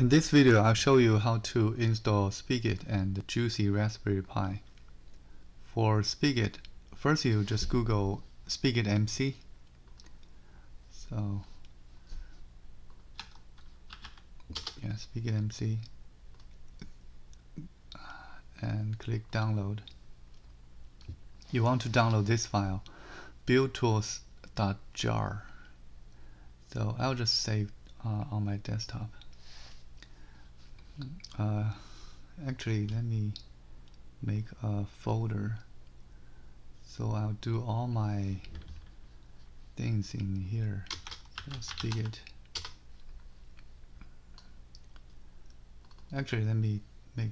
In this video, I'll show you how to install Spigot and JuicyRaspberryPie. For Spigot, first you just Google Spigot MC. So, yeah, Spigot MC, and click download. You want to download this file, buildtools.jar. So I'll just save uh, on my desktop. Uh, actually, let me make a folder. So I'll do all my things in here. So Spigot. Actually, let me make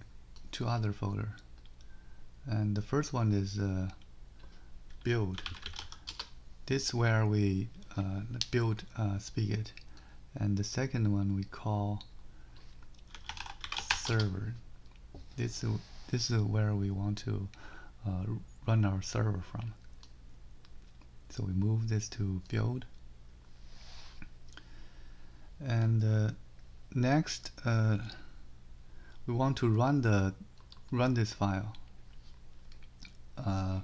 two other folder. And the first one is uh, build. This is where we uh, build uh, Spigot. And the second one we call server. This is, this is where we want to uh, run our server from. So we move this to build. And uh, next, uh, we want to run the run this file. Uh,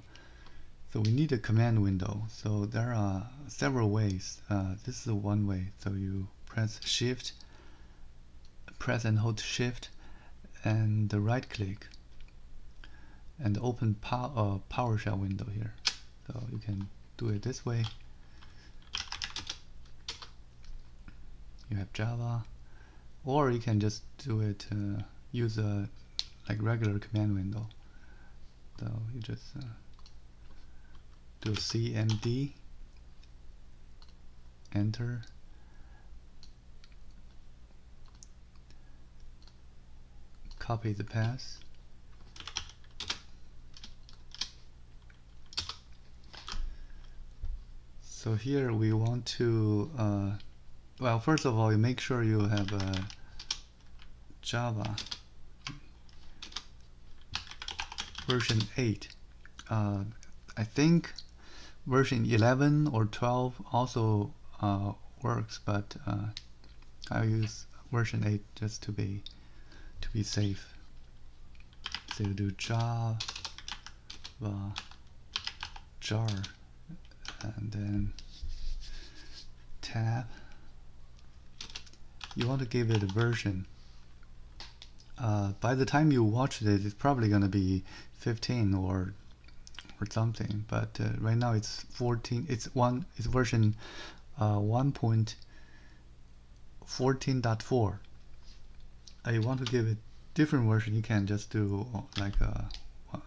so we need a command window. So there are several ways. Uh, this is one way. So you press Shift, press and hold Shift, and the right click, and open pow uh, PowerShell window here. So you can do it this way. You have Java, or you can just do it uh, use a like regular command window. So you just uh, do CMD, enter, copy the path, so here we want to uh, well first of all you make sure you have a Java version 8 uh, I think version 11 or 12 also uh, works but uh, I'll use version 8 just to be be safe. So do java jar and then tab. You want to give it a version. Uh, by the time you watch it it's probably gonna be 15 or or something but uh, right now it's 14 it's one it's version uh, 1.14.4 uh, you want to give it different version you can just do uh, like a,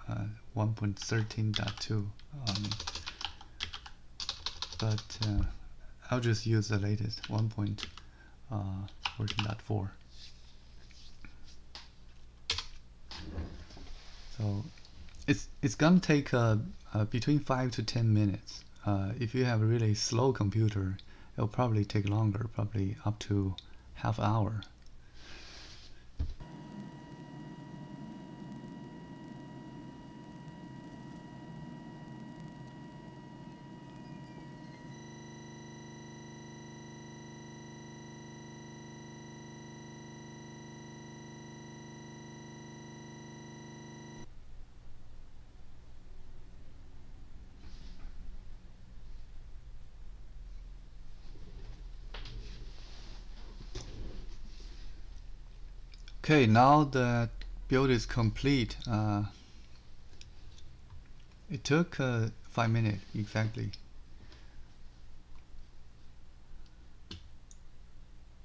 a 1.13.2 um, but uh, I'll just use the latest 1.14.4 so it's it's gonna take uh, uh, between five to ten minutes. Uh, if you have a really slow computer, it'll probably take longer, probably up to half hour. Okay, now that build is complete, uh, it took uh, 5 minutes exactly.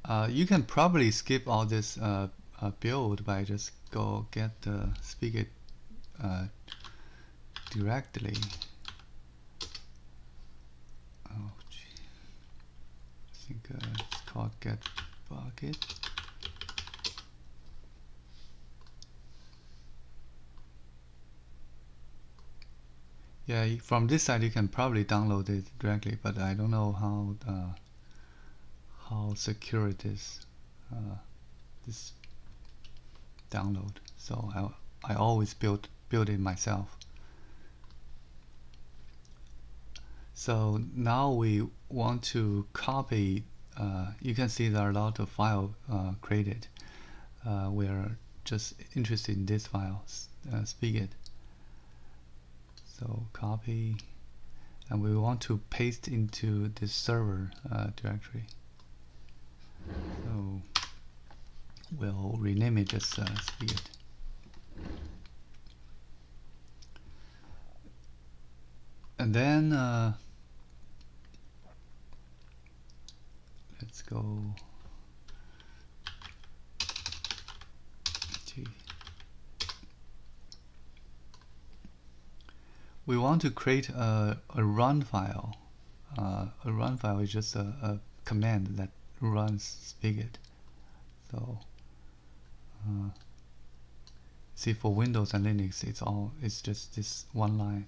Uh, you can probably skip all this uh, uh, build by just go get the Spigot uh, directly. Oh, gee. I think it's called get bucket. Yeah, from this side you can probably download it directly, but I don't know how uh, how secure it is. Uh, this download, so I I always build build it myself. So now we want to copy. Uh, you can see there are a lot of files uh, created. uh, we're just interested in this file, uh, spigot. So copy, and we want to paste into this server uh, directory. So we'll rename it as uh, spigot. And then uh, let's go we want to create a, a run file. Uh, a run file is just a, a, command that runs Spigot. So, uh, see for Windows and Linux, it's all it's just this one line.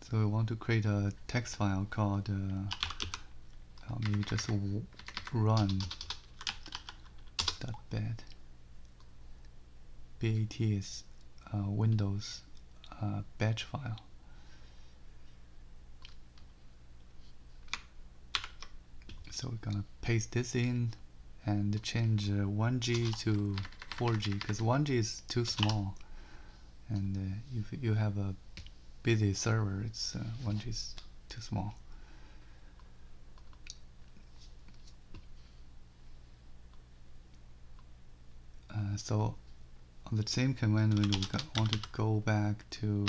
So we want to create a text file called uh, maybe just run dot bat bat is uh, Windows uh, batch file. So we're gonna paste this in and change uh, 1G to 4G because 1G is too small. And uh, if you have a busy server it's uh, 1G is too small Uh, so on the same command window we want to go back to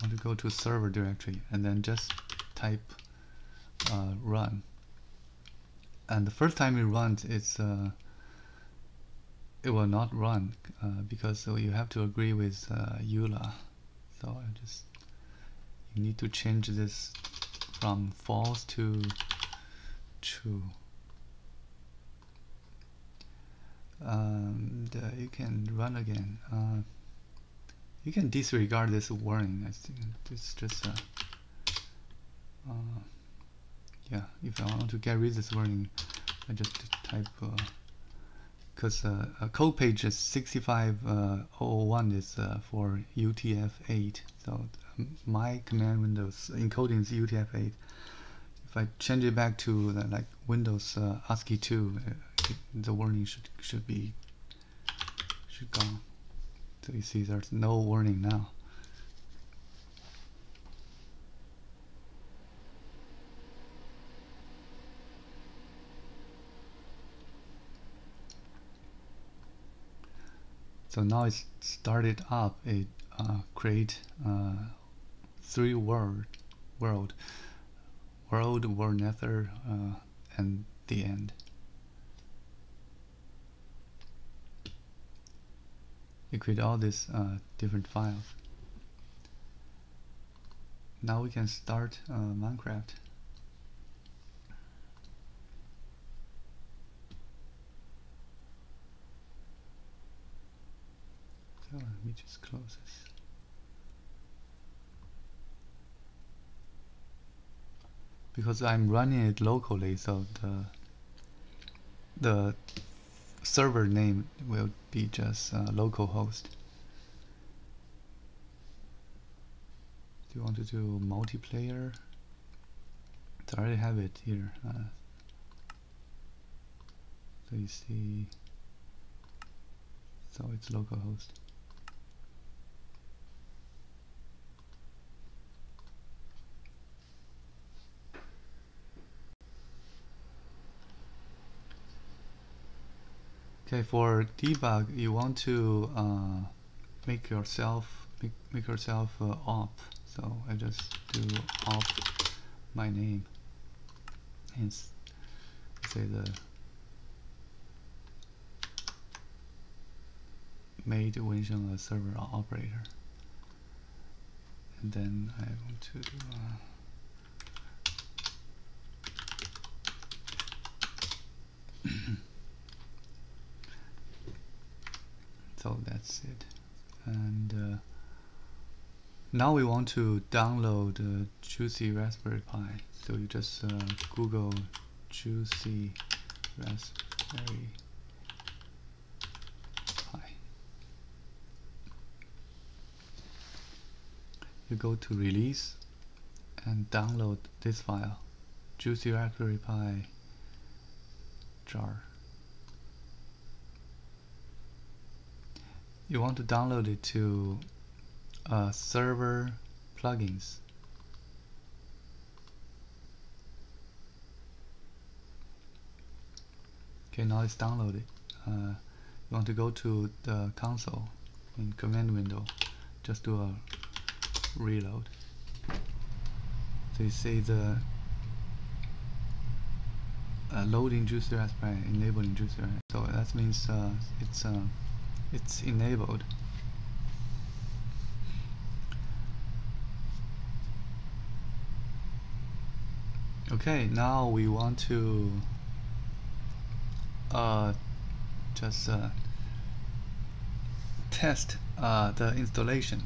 want to go to server directory and then just type uh, run. And the first time it runs it's uh, it will not run uh, because so you have to agree with uh, EULA. So I just you need to change this from false to true. Um, the, you can run again. Uh, you can disregard this warning. I think it's just a, uh, yeah. If I want to get rid of this warning, I just type because uh, uh, code page is 6501 is uh, for UTF-8. So my command Windows encoding is UTF-8. If I change it back to the, like Windows uh, ASCII 2, uh, the warning should should be should go. So you see, there's no warning now. So now it's started up. It uh, create uh, three world world world world nether uh, and the end. You create all these uh, different files. Now we can start uh, Minecraft. So let me just close this because I'm running it locally so the the server name will be just uh, localhost. Do you want to do multiplayer? I already have it here uh, so you see. So it's localhost Okay, for debug, you want to uh, make yourself make, make yourself uh, op. So I just do op my name and say the made Wensheng a server operator, and then I want to. Uh, it. And uh, now we want to download uh, JuicyRaspberryPie. So you just uh, google juicy raspberry pi. You go to release and download this file JuicyRaspberryPie jar. You want to download it to uh, server plugins. Okay now it's downloaded uh, you want to go to the console in command window. Just do a reload. So you see the uh, loading juicy raspberry enabling juicy raspberry so that means uh, it's uh, it's enabled. Okay now we want to uh, just uh, test uh, the installation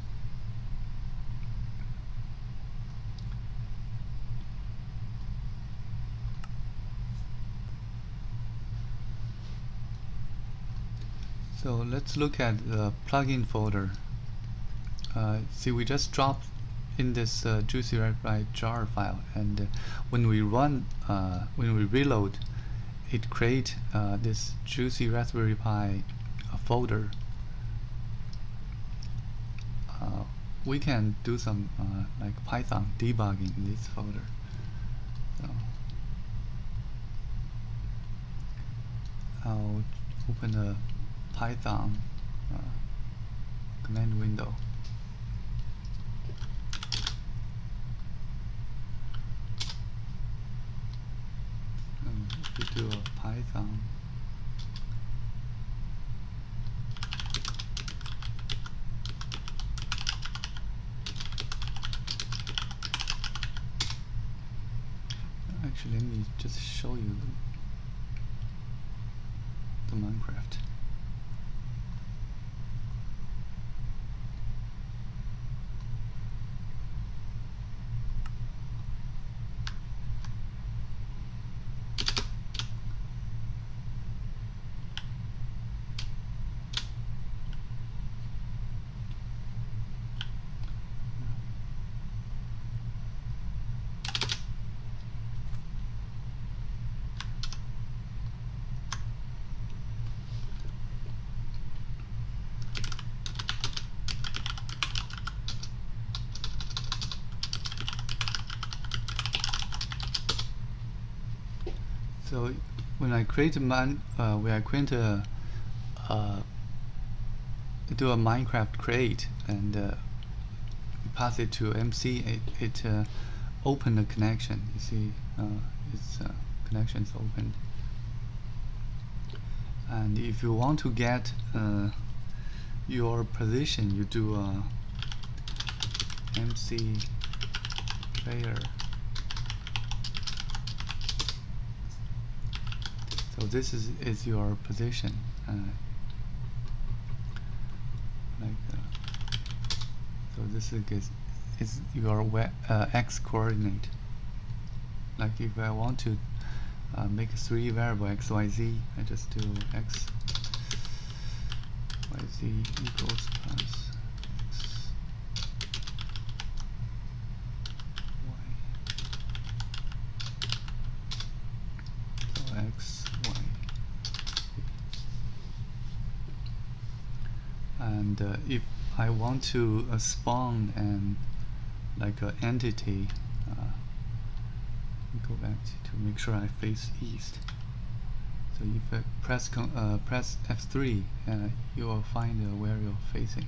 so let's look at the plugin folder. Uh, see we just dropped in this uh, JuicyRaspberryPie jar file and uh, when we run uh, when we reload it create uh, this JuicyRaspberryPie uh, folder. We can do some like python debugging in this folder. So I'll open a python uh, command window. To do a Python actually let me just show you the Minecraft So when I create a man, uh, when I create a, uh, do a Minecraft create and uh, pass it to MC, it, it uh, open the connection. You see, uh, its uh, connection is opened. And if you want to get uh, your position, you do a MC player so this is is your position. Uh, like uh, so this is is your uh, x coordinate. Like if I want to uh, make three variable x y z I just do x y z equals plus and uh, if I want to uh, spawn an like an entity uh, go back to, make sure I face east. So if I press uh, press F3 uh, you will find uh, where you're facing.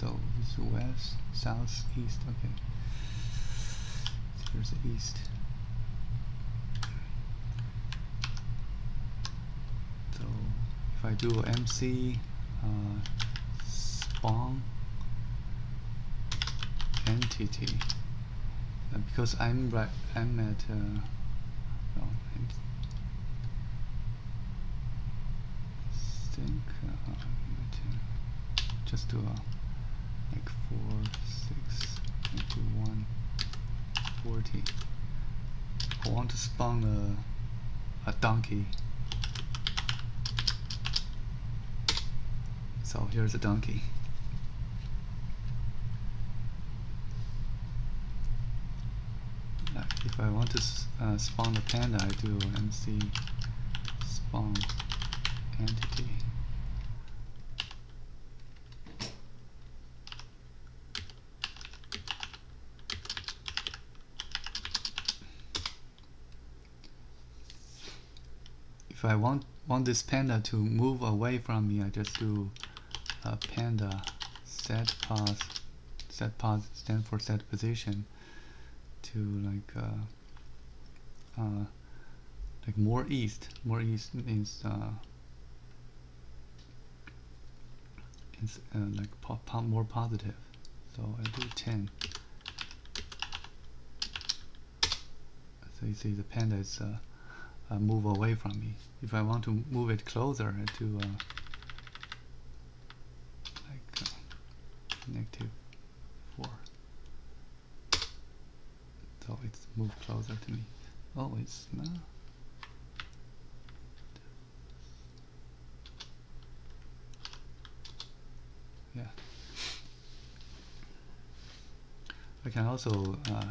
So is west south east okay. So here's the east. So if I do MC spawn entity uh, because I'm right I'm at uh, well, I think uh, just do a like 4 6 into 1 40 I want to spawn a, a donkey. So here's a donkey if I want to uh, spawn the panda, I do mc spawn entity. if I want want this panda to move away from me, I just do a panda set pos. Set pos stand for set position to like uh, uh, like more east. More east means uh, is uh, like po po more positive. So I do 10. So you see the panda is uh, uh, move away from me. If I want to move it closer to uh, like uh, negative 4. Moved closer to me. Oh, it's not. Yeah. I can also uh,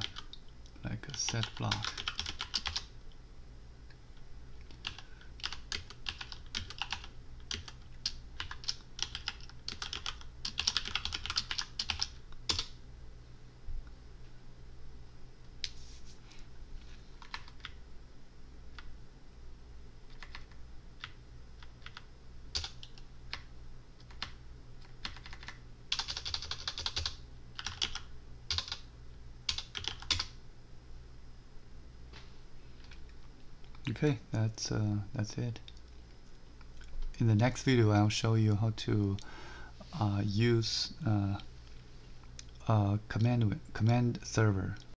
like a set block okay that's uh, that's it. In the next video I'll show you how to uh, use uh, command command server